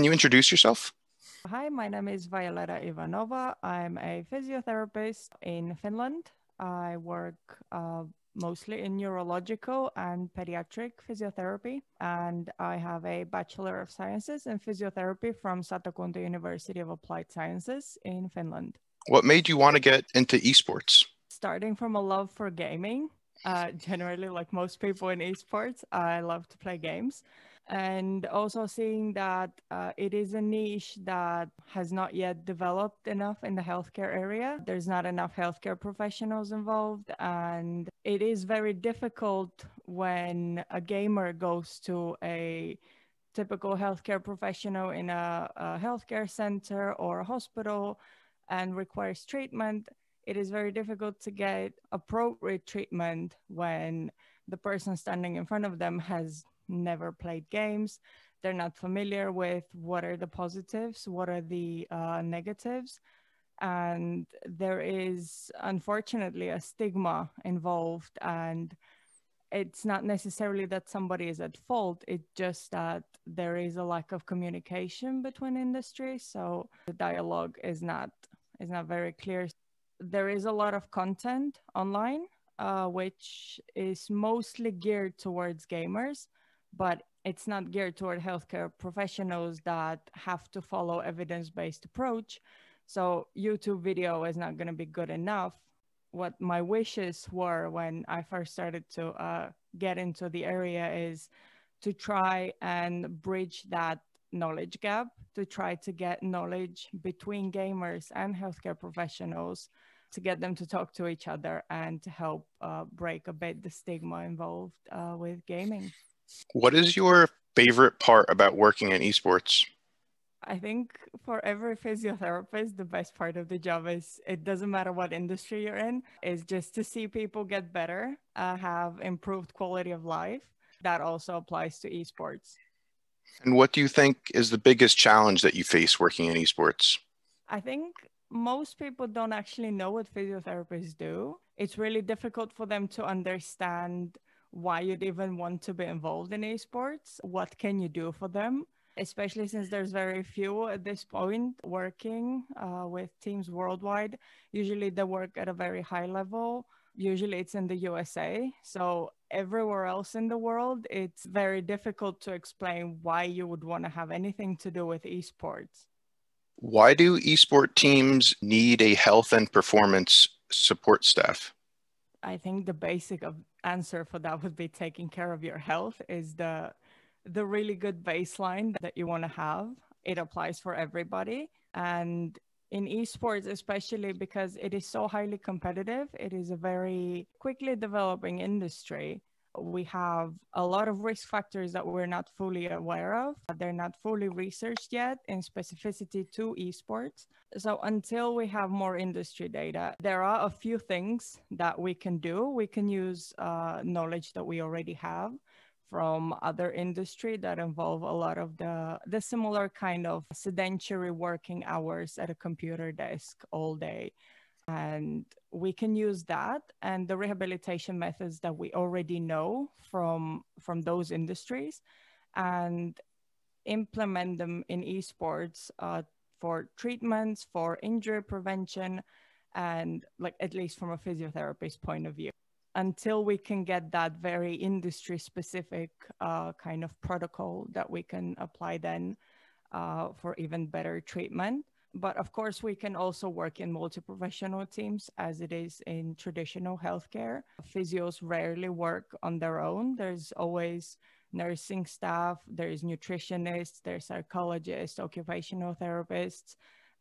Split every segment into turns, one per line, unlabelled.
Can you introduce yourself?
Hi, my name is Violeta Ivanova. I'm a physiotherapist in Finland. I work uh, mostly in neurological and pediatric physiotherapy. And I have a Bachelor of Sciences in Physiotherapy from Satakunta University of Applied Sciences in Finland.
What made you want to get into esports?
Starting from a love for gaming, uh, generally, like most people in esports, I love to play games and also seeing that uh, it is a niche that has not yet developed enough in the healthcare area. There's not enough healthcare professionals involved, and it is very difficult when a gamer goes to a typical healthcare professional in a, a healthcare center or a hospital and requires treatment. It is very difficult to get appropriate treatment when the person standing in front of them has never played games. They're not familiar with what are the positives, what are the uh, negatives. And there is unfortunately a stigma involved. And it's not necessarily that somebody is at fault, it's just that there is a lack of communication between industries. So the dialogue is not is not very clear. There is a lot of content online, uh, which is mostly geared towards gamers but it's not geared toward healthcare professionals that have to follow evidence-based approach. So YouTube video is not going to be good enough. What my wishes were when I first started to uh, get into the area is to try and bridge that knowledge gap, to try to get knowledge between gamers and healthcare professionals, to get them to talk to each other and to help uh, break a bit the stigma involved uh, with gaming.
What is your favorite part about working in esports?
I think for every physiotherapist, the best part of the job is it doesn't matter what industry you're in, is just to see people get better, uh, have improved quality of life. That also applies to esports.
And what do you think is the biggest challenge that you face working in esports?
I think most people don't actually know what physiotherapists do. It's really difficult for them to understand why you'd even want to be involved in esports. What can you do for them? Especially since there's very few at this point working uh, with teams worldwide. Usually they work at a very high level. Usually it's in the USA. So everywhere else in the world, it's very difficult to explain why you would want to have anything to do with esports.
Why do esport teams need a health and performance support staff?
I think the basic of answer for that would be taking care of your health is the the really good baseline that you want to have. It applies for everybody. And in esports, especially because it is so highly competitive, it is a very quickly developing industry we have a lot of risk factors that we're not fully aware of. They're not fully researched yet in specificity to esports. So until we have more industry data, there are a few things that we can do. We can use uh, knowledge that we already have from other industry that involve a lot of the, the similar kind of sedentary working hours at a computer desk all day and we can use that and the rehabilitation methods that we already know from from those industries and implement them in esports uh, for treatments for injury prevention and like at least from a physiotherapist point of view until we can get that very industry specific uh, kind of protocol that we can apply then uh, for even better treatment but of course, we can also work in multi-professional teams as it is in traditional healthcare. Physios rarely work on their own. There's always nursing staff, there's nutritionists, there's psychologists, occupational therapists,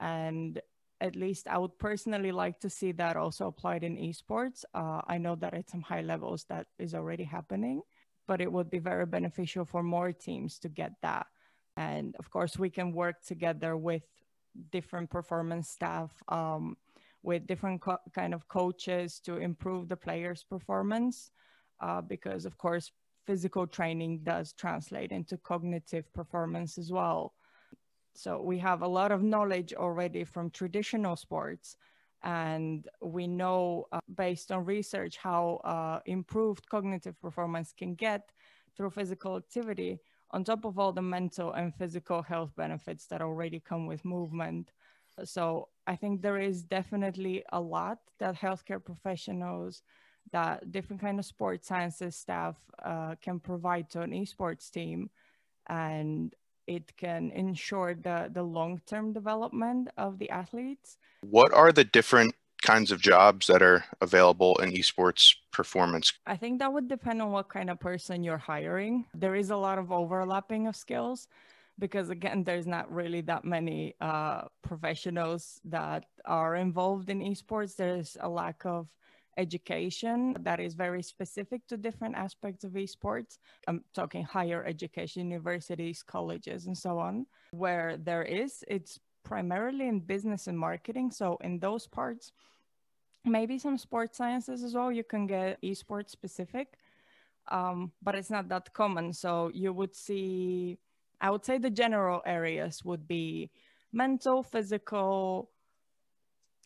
and at least I would personally like to see that also applied in esports. Uh, I know that at some high levels that is already happening, but it would be very beneficial for more teams to get that. And of course, we can work together with different performance staff um, with different kind of coaches to improve the players' performance. Uh, because of course, physical training does translate into cognitive performance as well. So we have a lot of knowledge already from traditional sports, and we know uh, based on research how uh, improved cognitive performance can get through physical activity on top of all the mental and physical health benefits that already come with movement. So I think there is definitely a lot that healthcare professionals, that different kind of sports sciences staff uh, can provide to an esports team, and it can ensure the the long term development of the athletes.
What are the different kinds of jobs that are available in esports performance?
I think that would depend on what kind of person you're hiring. There is a lot of overlapping of skills because again there's not really that many uh, professionals that are involved in esports there's a lack of education that is very specific to different aspects of esports i'm talking higher education universities colleges and so on where there is it's primarily in business and marketing so in those parts maybe some sports sciences as well you can get esports specific um, but it's not that common so you would see I would say the general areas would be mental, physical,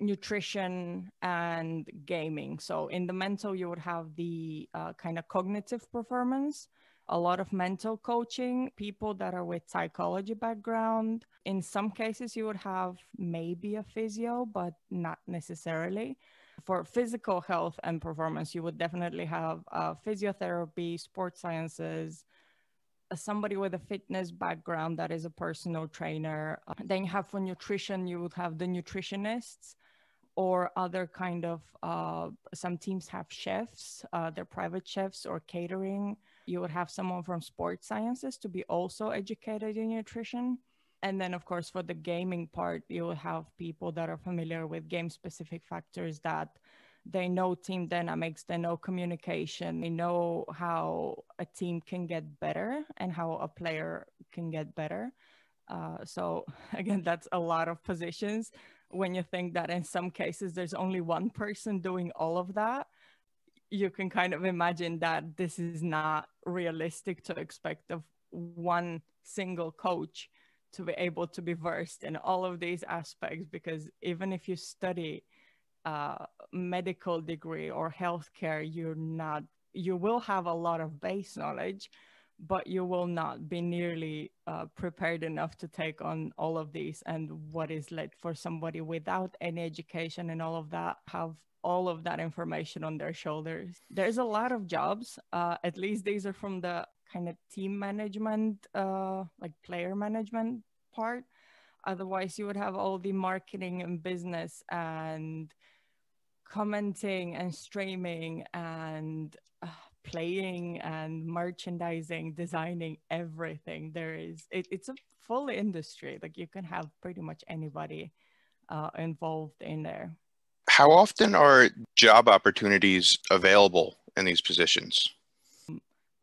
nutrition, and gaming. So, in the mental, you would have the uh, kind of cognitive performance, a lot of mental coaching, people that are with psychology background. In some cases, you would have maybe a physio, but not necessarily. For physical health and performance, you would definitely have uh, physiotherapy, sports sciences, somebody with a fitness background that is a personal trainer. Uh, then you have for nutrition, you would have the nutritionists or other kind of, uh, some teams have chefs, uh, they're private chefs or catering. You would have someone from sports sciences to be also educated in nutrition. And then, of course, for the gaming part, you will have people that are familiar with game specific factors that they know team dynamics they know communication they know how a team can get better and how a player can get better. Uh, so again that's a lot of positions. When you think that in some cases there's only one person doing all of that you can kind of imagine that this is not realistic to expect of one single coach to be able to be versed in all of these aspects because even if you study uh, medical degree or healthcare, you're not, you will have a lot of base knowledge, but you will not be nearly uh, prepared enough to take on all of these. And what is led for somebody without any education and all of that have all of that information on their shoulders. There's a lot of jobs. Uh, at least these are from the kind of team management, uh, like player management part. Otherwise, you would have all the marketing and business and commenting and streaming and uh, playing and merchandising designing everything there is. It, it's a full industry. Like you can have pretty much anybody uh, involved in there.
How often are job opportunities available in these positions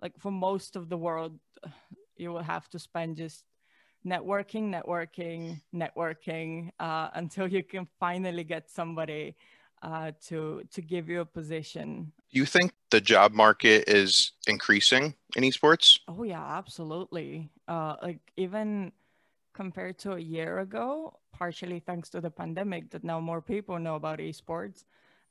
like for most of the world you will have to spend just networking networking networking uh, until you can finally get somebody uh, to to give you a position.
Do you think the job market is increasing in esports?
Oh yeah, absolutely. Uh, like even compared to a year ago, partially thanks to the pandemic, that now more people know about esports,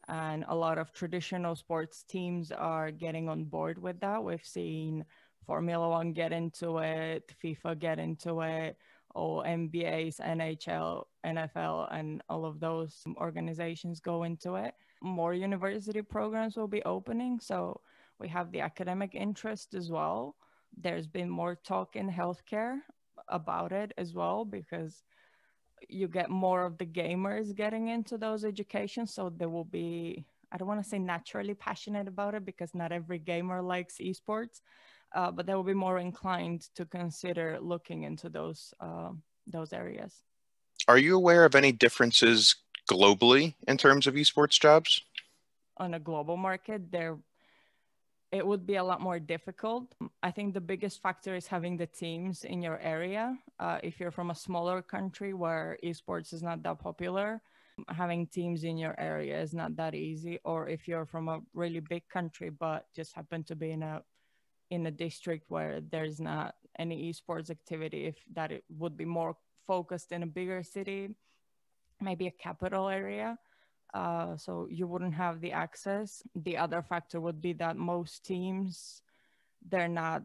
and a lot of traditional sports teams are getting on board with that. We've seen Formula One get into it, FIFA get into it or NBA's, NHL, NFL, and all of those organizations go into it. More university programs will be opening. So we have the academic interest as well. There's been more talk in healthcare about it as well because you get more of the gamers getting into those education So there will be, I don't want to say naturally passionate about it because not every gamer likes esports, uh, but they will be more inclined to consider looking into those uh, those areas.
Are you aware of any differences globally in terms of esports jobs?
On a global market, there it would be a lot more difficult. I think the biggest factor is having the teams in your area. Uh, if you're from a smaller country where esports is not that popular, having teams in your area is not that easy. Or if you're from a really big country but just happen to be in a in a district where there's not any esports activity, if that it would be more focused in a bigger city, maybe a capital area. Uh, so you wouldn't have the access. The other factor would be that most teams, they're not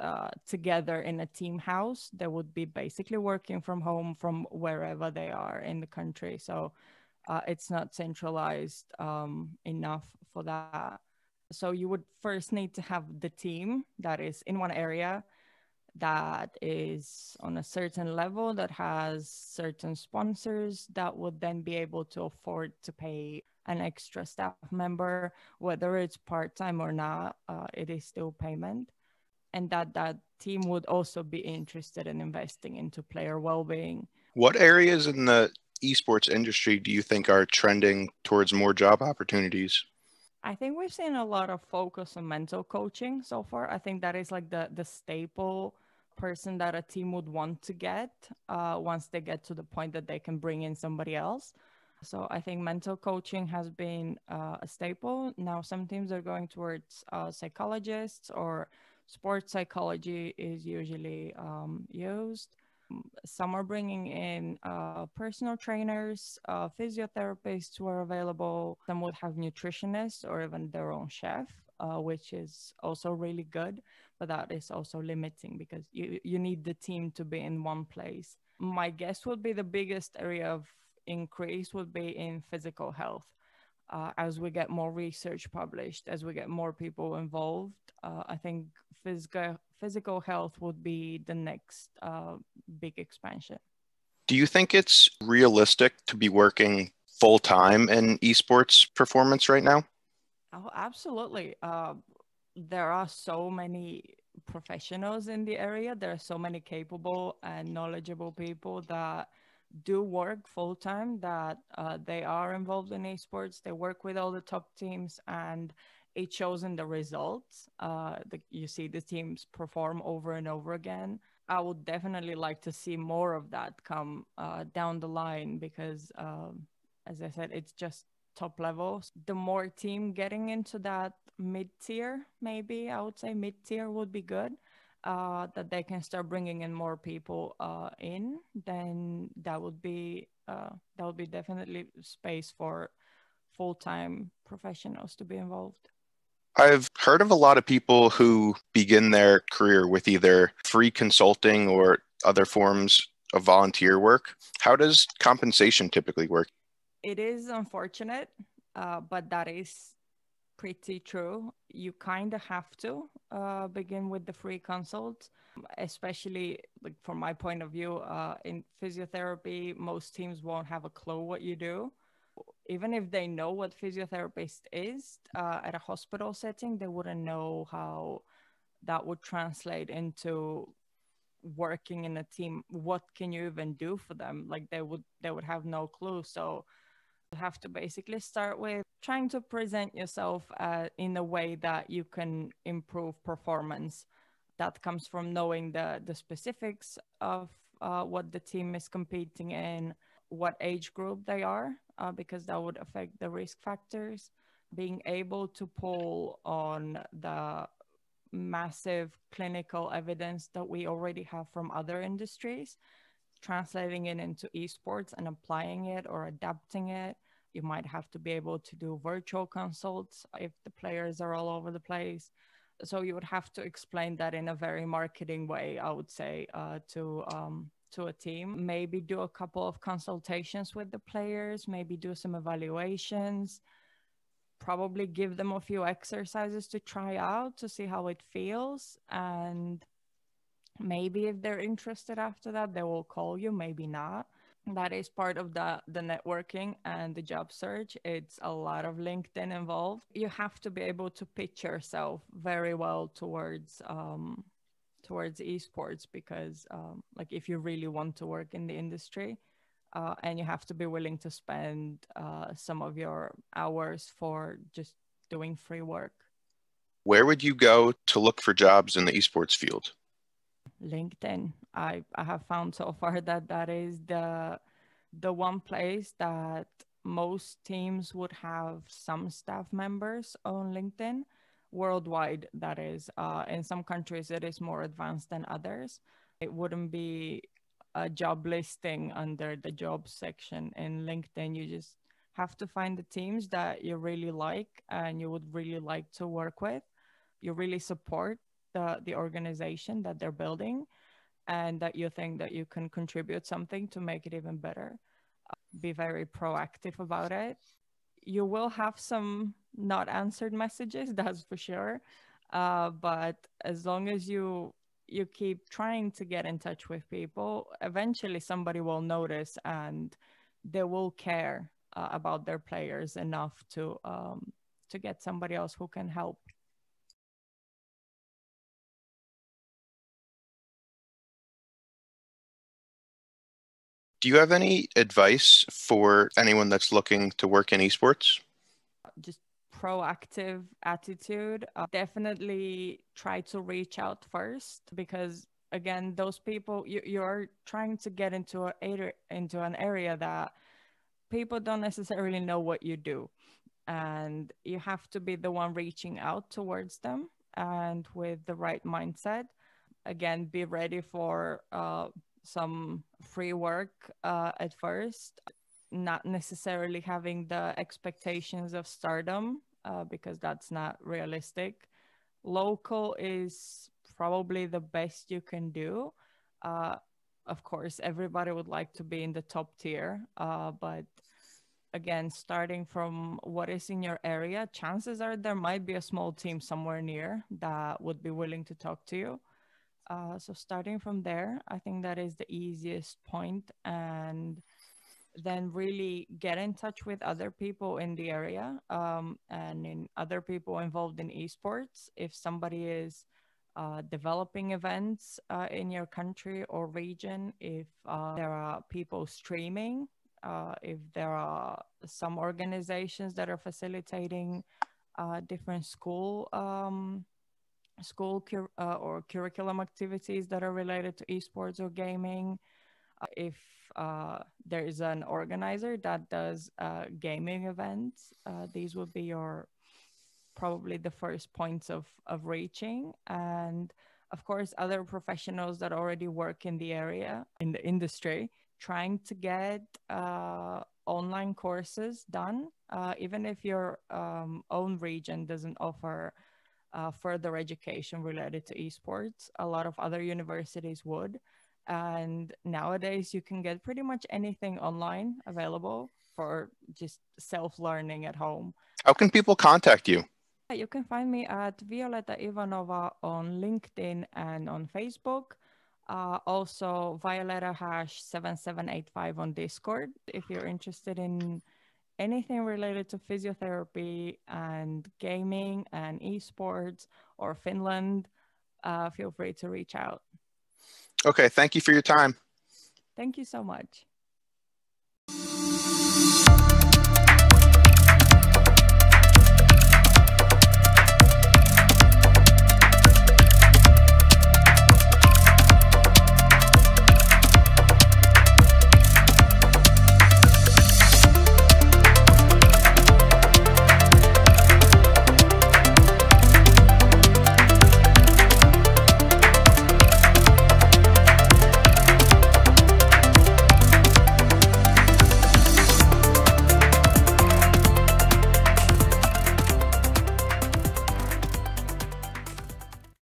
uh, together in a team house. They would be basically working from home from wherever they are in the country. So uh, it's not centralized um, enough for that. So you would first need to have the team that is in one area that is on a certain level that has certain sponsors that would then be able to afford to pay an extra staff member whether it's part-time or not uh, it is still payment. And that that team would also be interested in investing into player well-being.
What areas in the esports industry do you think are trending towards more job opportunities?
I think we've seen a lot of focus on mental coaching so far. I think that is like the the staple person that a team would want to get uh, once they get to the point that they can bring in somebody else. So I think mental coaching has been uh, a staple. Now some teams are going towards uh, psychologists or sports psychology is usually um, used. Some are bringing in uh, personal trainers, uh, physiotherapists who are available. Some would have nutritionists or even their own chef, uh, which is also really good but that is also limiting because you, you need the team to be in one place. My guess would be the biggest area of increase would be in physical health. Uh, as we get more research published, as we get more people involved, uh, I think physical physical health would be the next uh, big expansion.
Do you think it's realistic to be working full time in esports performance right now?
Oh, absolutely. Uh, there are so many professionals in the area. There are so many capable and knowledgeable people that do work full time, that uh, they are involved in esports. They work with all the top teams and it shows in the results. Uh, the, you see the teams perform over and over again. I would definitely like to see more of that come uh, down the line because, um, as I said, it's just top levels. The more team getting into that mid tier, maybe I would say mid tier would be good. Uh, that they can start bringing in more people uh, in, then that would be uh, that would be definitely space for full time professionals to be involved.
I've heard of a lot of people who begin their career with either free consulting or other forms of volunteer work. How does compensation typically work?
It is unfortunate, uh, but that is pretty true. You kind of have to uh, begin with the free consult, especially like from my point of view. Uh, in physiotherapy, most teams won't have a clue what you do. Even if they know what physiotherapist is uh, at a hospital setting, they wouldn't know how that would translate into working in a team. What can you even do for them? Like they would, they would have no clue. So you have to basically start with trying to present yourself uh, in a way that you can improve performance. That comes from knowing the, the specifics of uh, what the team is competing in, what age group they are, uh, because that would affect the risk factors. Being able to pull on the massive clinical evidence that we already have from other industries, translating it into esports and applying it or adapting it you might have to be able to do virtual consults if the players are all over the place. So you would have to explain that in a very marketing way, I would say, uh, to um, to a team. Maybe do a couple of consultations with the players. Maybe do some evaluations. Probably give them a few exercises to try out to see how it feels. And maybe if they're interested after that, they will call you. Maybe not. That is part of the the networking and the job search. It's a lot of linkedin involved. You have to be able to pitch yourself very well towards um, towards esports because um, like if you really want to work in the industry uh, and you have to be willing to spend uh, some of your hours for just doing free work.
Where would you go to look for jobs in the esports field
LinkedIn. I, I have found so far that that is the the one place that most teams would have some staff members on LinkedIn worldwide. That is, uh, in some countries it is more advanced than others. It wouldn't be a job listing under the job section in LinkedIn. You just have to find the teams that you really like and you would really like to work with. You really support the, the organization that they're building and that you think that you can contribute something to make it even better. Be very proactive about it. You will have some not answered messages, that's for sure. Uh, but as long as you you keep trying to get in touch with people, eventually somebody will notice and they will care uh, about their players enough to um, to get somebody else who can help.
Do you have any advice for anyone that's looking to work in esports?
Just proactive attitude. Uh, definitely try to reach out first because again, those people you, you're trying to get into a into an area that people don't necessarily know what you do, and you have to be the one reaching out towards them and with the right mindset. Again, be ready for uh, some free work uh, at first, not necessarily having the expectations of stardom uh, because that's not realistic. Local is probably the best you can do. Uh, of course, everybody would like to be in the top tier, uh, but again, starting from what is in your area, chances are there might be a small team somewhere near that would be willing to talk to you. Uh, so starting from there, I think that is the easiest point, and then really get in touch with other people in the area um, and in other people involved in esports. If somebody is uh, developing events uh, in your country or region, if uh, there are people streaming, uh, if there are some organizations that are facilitating uh, different school um, school cur- uh, or curriculum activities that are related to esports or gaming. Uh, if uh, there is an organizer that does uh, gaming events, uh, these would be your probably the first points of, of reaching. And of course, other professionals that already work in the area, in the industry, trying to get online courses done, even if your um, own region doesn't offer uh, further education related to esports. A lot of other universities would. And nowadays, you can get pretty much anything online available for just self learning at home.
How can people contact you?
You can find me at Violeta Ivanova on LinkedIn and on Facebook. Uh, also, Violeta hash 7785 on Discord if you're interested in anything related to physiotherapy and gaming and esports or Finland, uh, feel free to reach out.
Okay, thank you for your time.
Thank you so much.